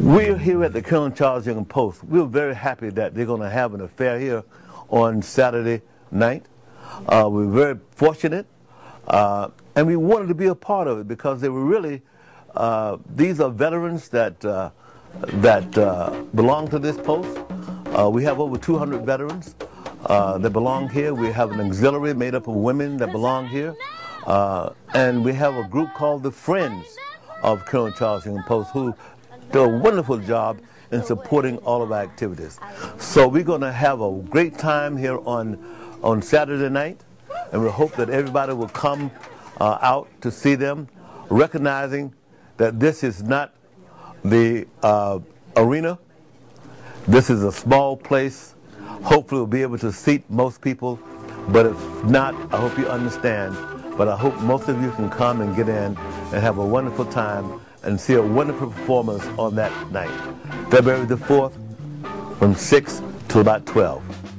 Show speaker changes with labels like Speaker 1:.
Speaker 1: We're here at the Colonel Charles Young Post. We're very happy that they're going to have an affair here on Saturday night. Uh, we're very fortunate, uh, and we wanted to be a part of it because they were really, uh, these are veterans that, uh, that uh, belong to this post. Uh, we have over 200 veterans that belong here. We have an auxiliary made up of women that belong here. and we have a group called the Friends of Colonel Charles Young Post who did a wonderful job in supporting all of our activities. So we're going to have a great time here on, on Saturday night, and we hope that everybody will come uh, out to see them, recognizing that this is not the uh, arena. This is a small place. Hopefully we'll be able to seat most people, but if not, I hope you understand. But I hope most of you can come and get in and have a wonderful time and see a wonderful performance on that night, February the 4th, from 6 to about 12.